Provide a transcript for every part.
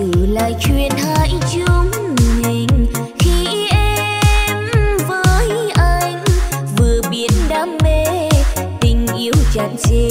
trừ lại chuyện hai chúng mình. Khi em với anh, vừa biến đam mê, tình yêu chặt chẽ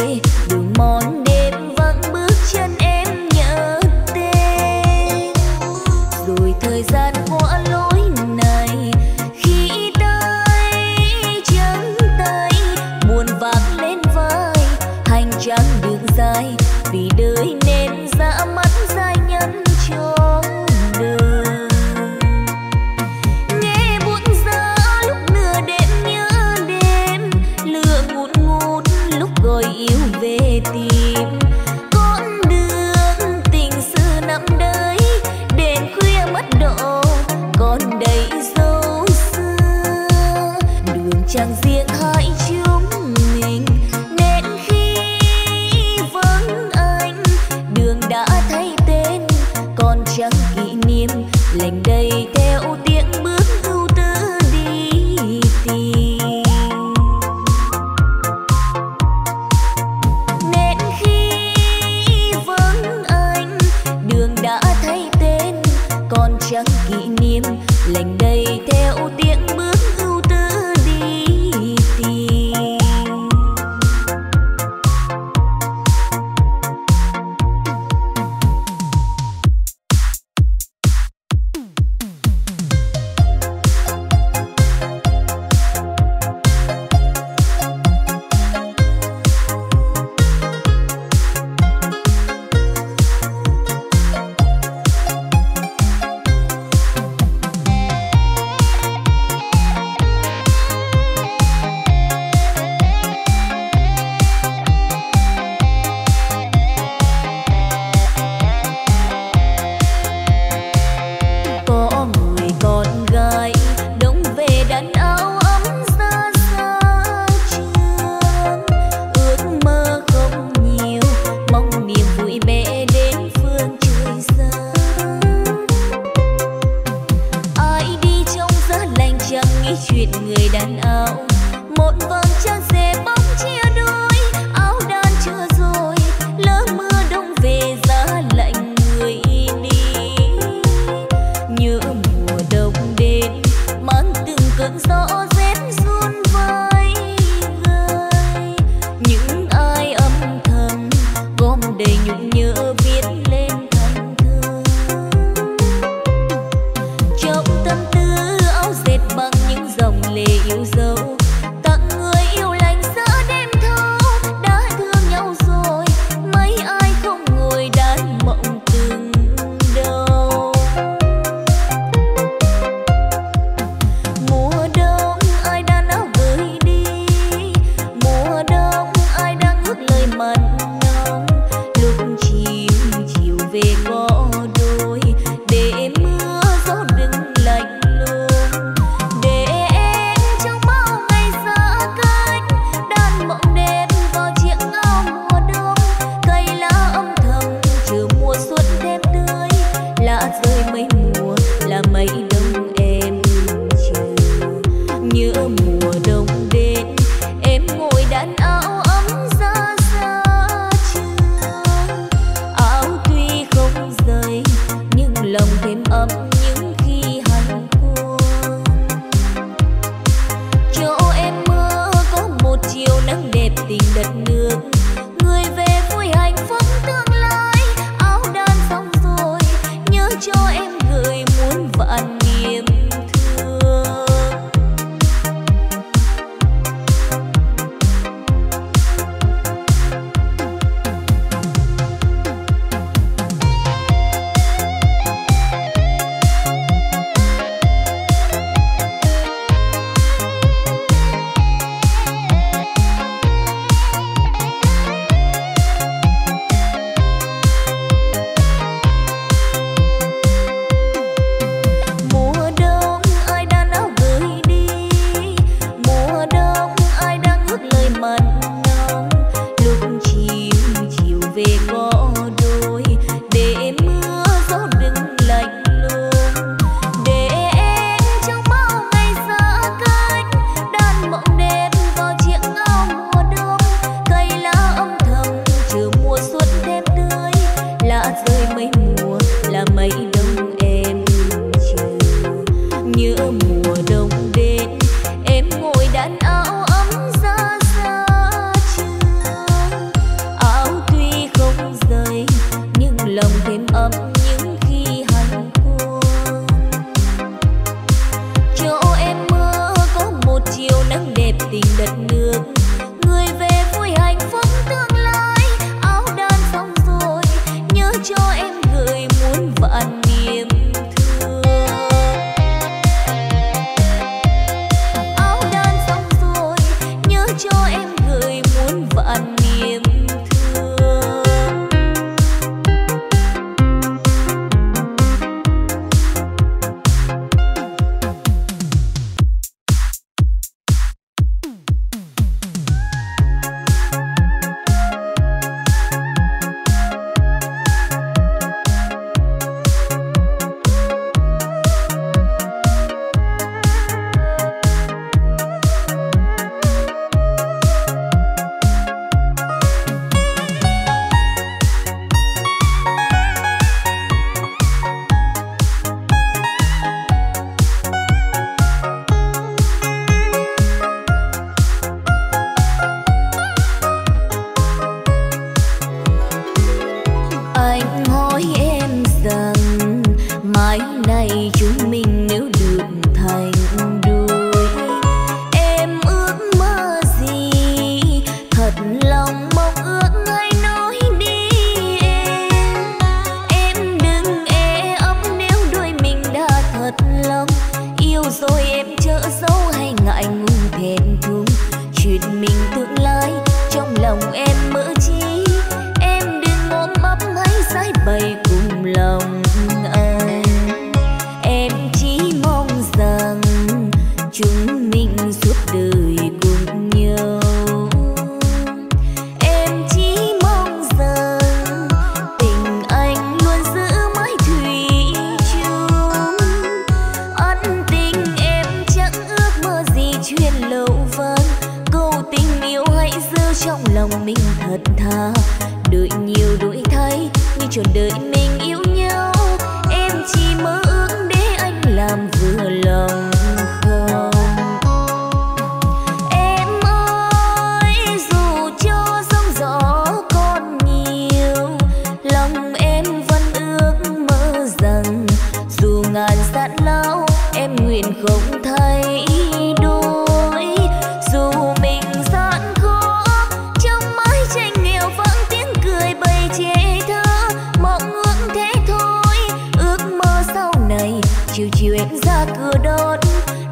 chiều chiều em ra cửa đón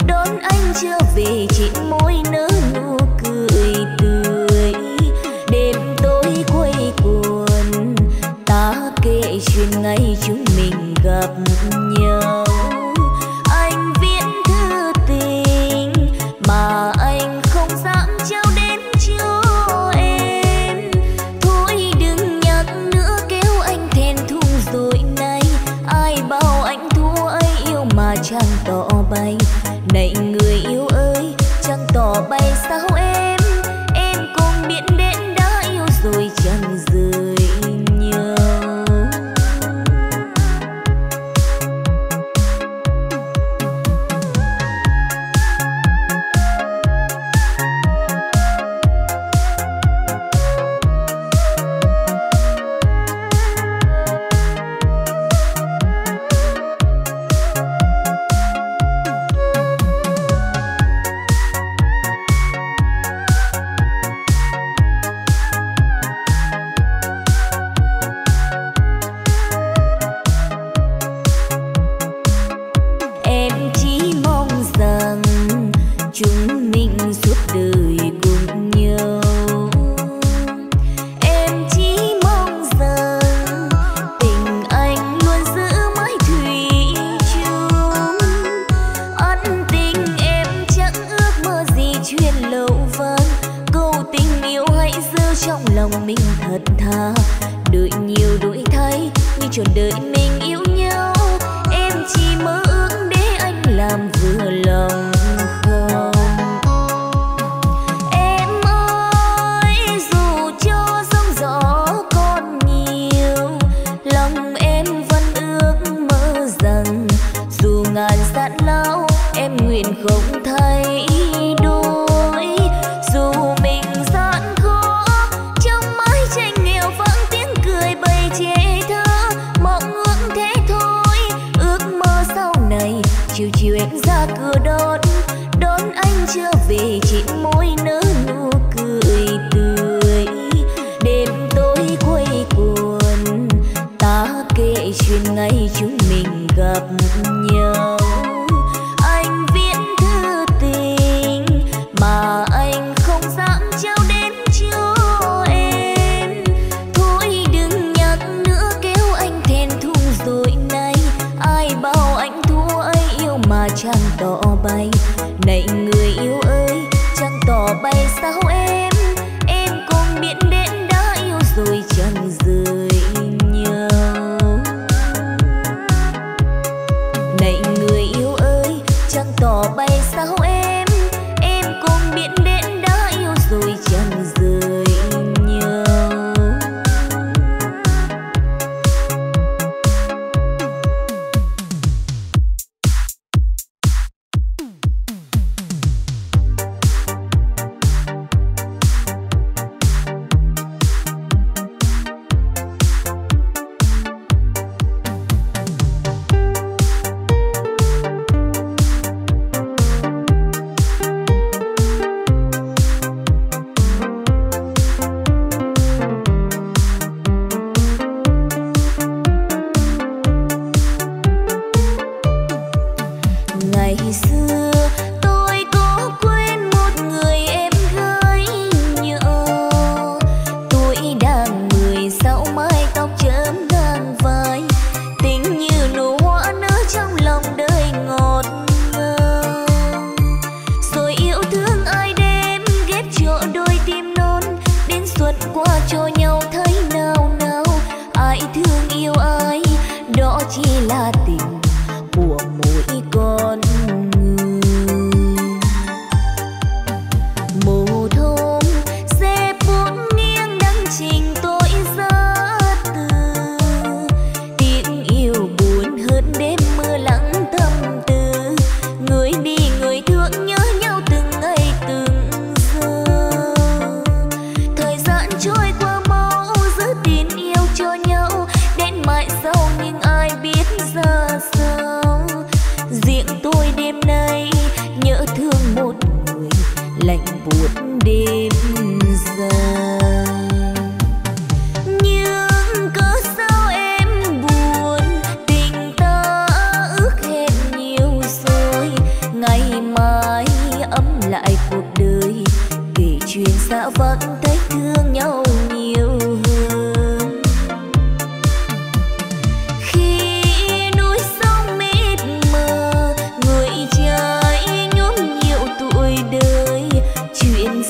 đón anh chưa về chỉ môi nơi.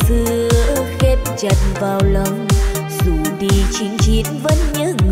xưa khép chặt vào lòng. Dù đi chinh chiến vẫn nhớ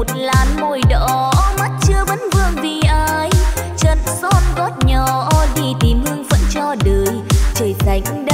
một làn môi đỏ mắt chưa vẫn vương vì ai. Chân son gót nhỏ đi tìm hương phấn cho đời. Trời xanh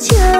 秋。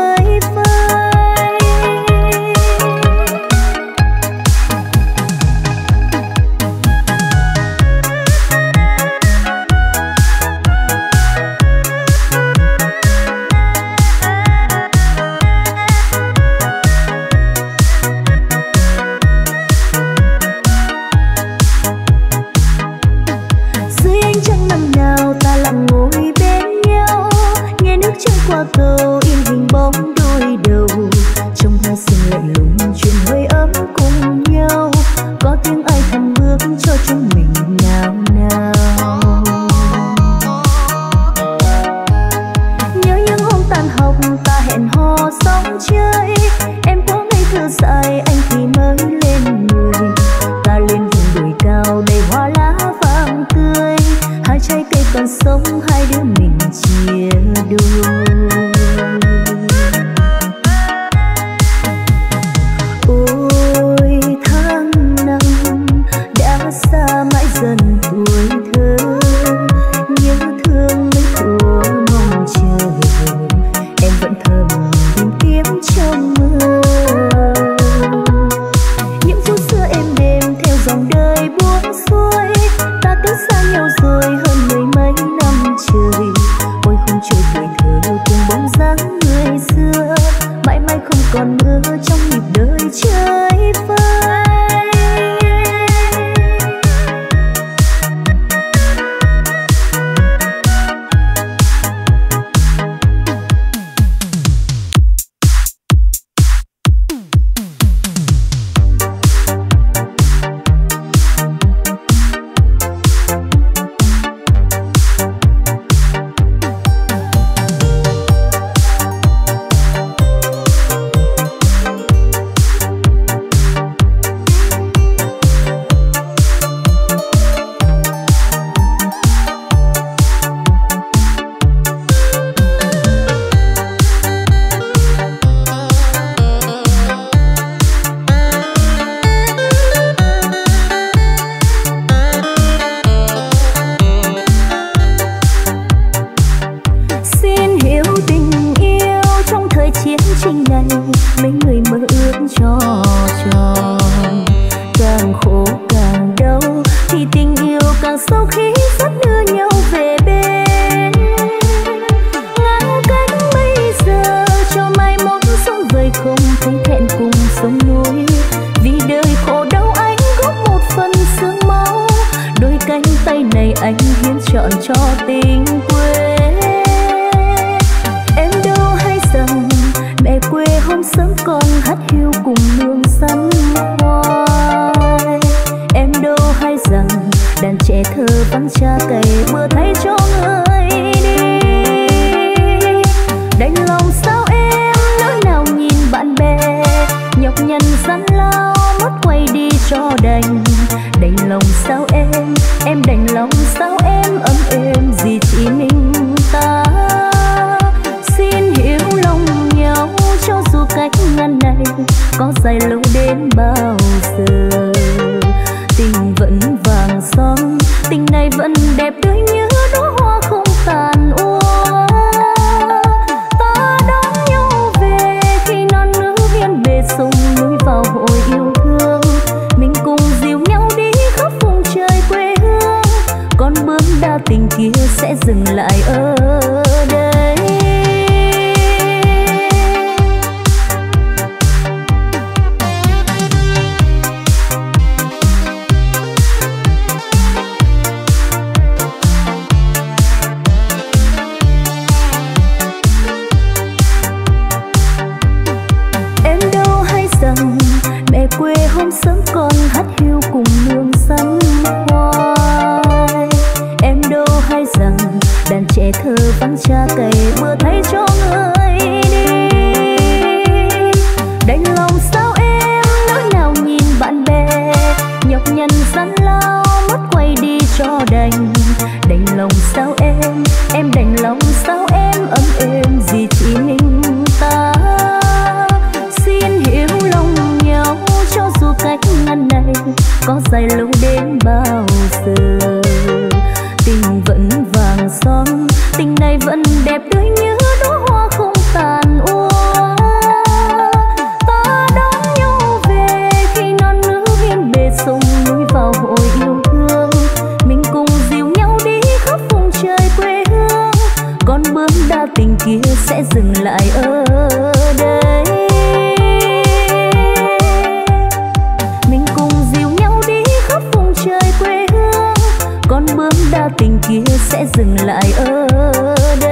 kia sẽ dừng lại ở đây.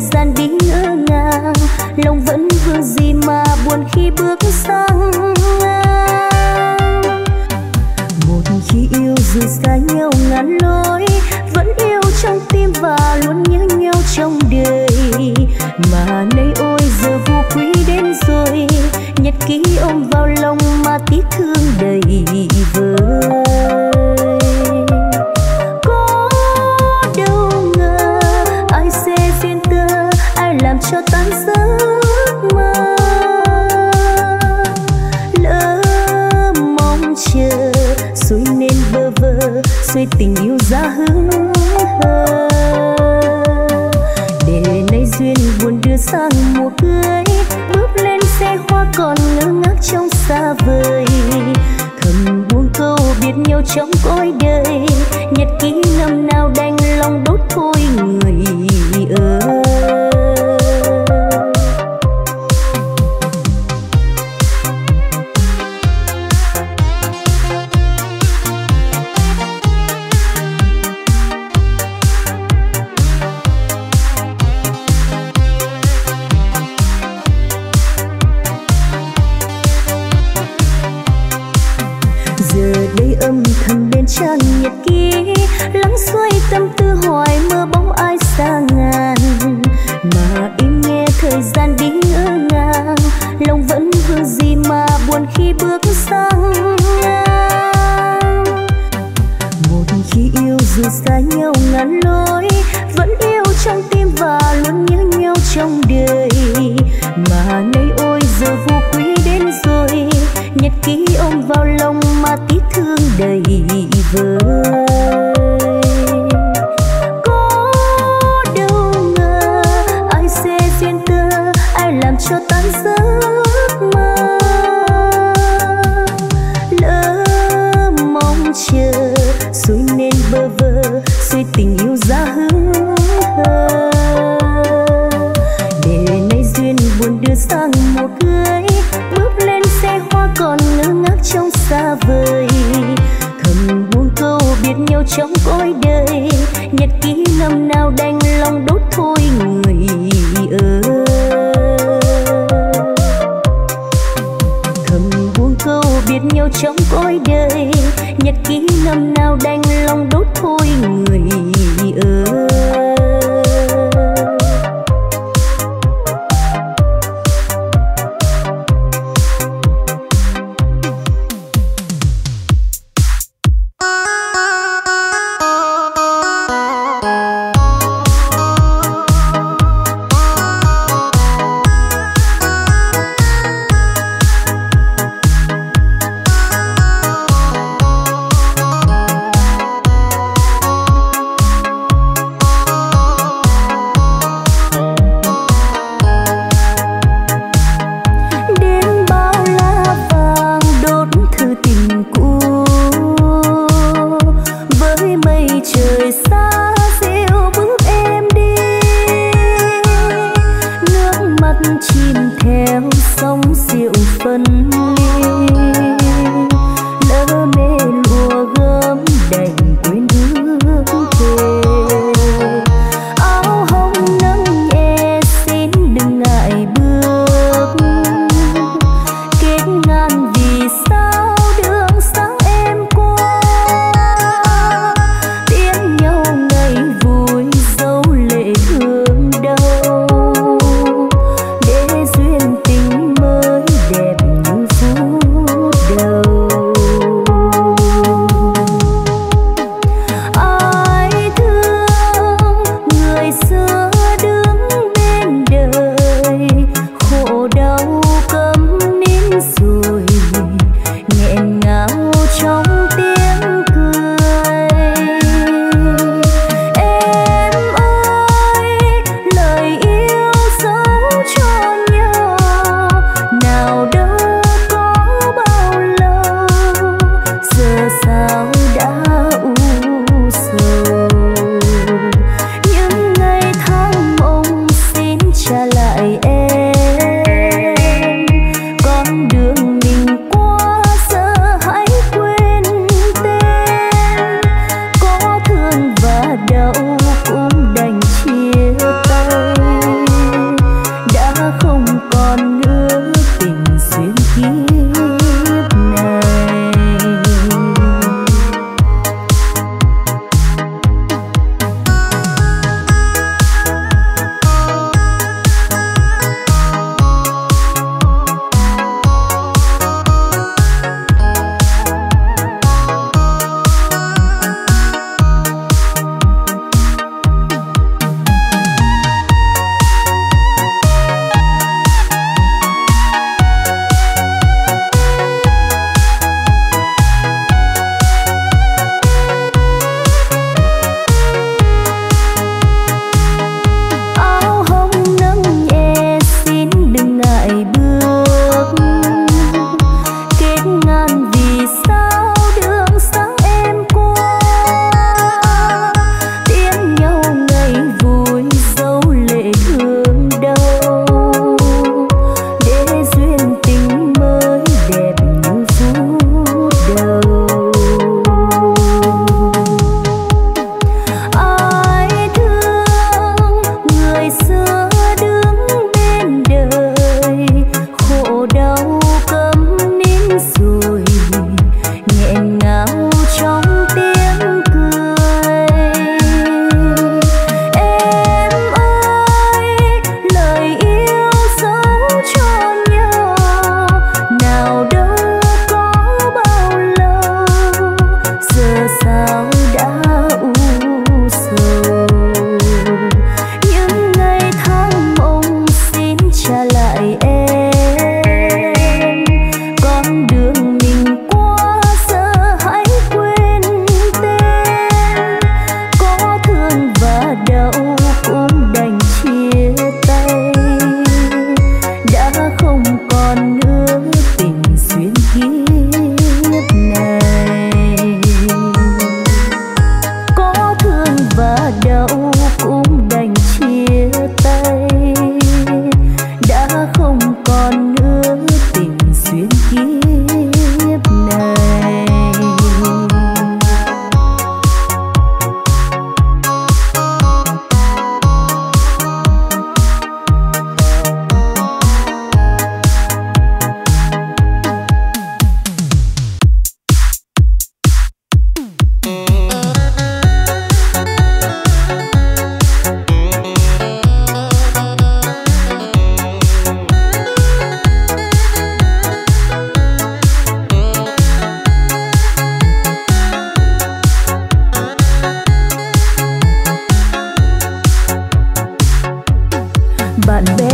gian đi ngỡ ngàng, lòng vẫn vương gì mà buồn khi bước sang một khi yêu dù xa nhau ngàn lối, vẫn yêu trong tim và luôn nhớ nhau trong đời. Mà nay ôi, giờ vô quý đến rồi, nhật ký ôm vào lòng mà tiếc thương đầy vơi. tình yêu ra hứng hờ. Để nay duyên buồn đưa sang mùa cưới, bước lên xe hoa còn ngơ ngác trong xa vời. Thầm buông câu biệt nhau trong cõi đời, nhật ký năm nào đành lòng đốt thôi người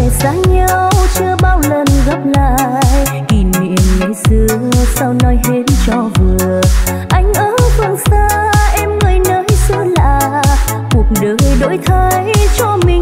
ngày xa nhau chưa bao lần gặp lại. Kỷ niệm ngày xưa sao nói hết cho vừa. Anh ở phương xa, em người nơi xưa lạ. Cuộc đời đổi thay cho mình.